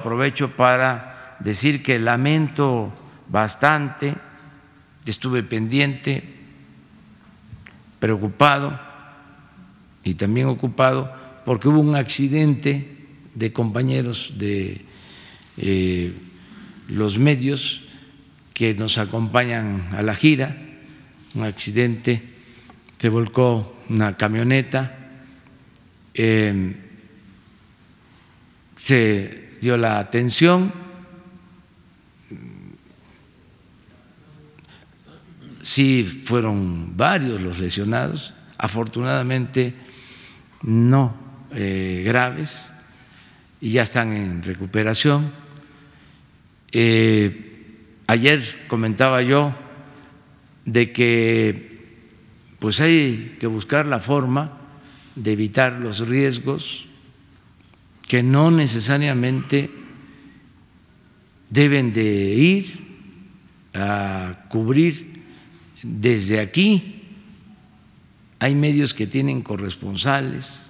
Aprovecho para decir que lamento bastante, estuve pendiente, preocupado y también ocupado porque hubo un accidente de compañeros de eh, los medios que nos acompañan a la gira, un accidente, se volcó una camioneta, eh, se dio la atención, sí fueron varios los lesionados, afortunadamente no eh, graves y ya están en recuperación. Eh, ayer comentaba yo de que pues hay que buscar la forma de evitar los riesgos que no necesariamente deben de ir a cubrir desde aquí. Hay medios que tienen corresponsales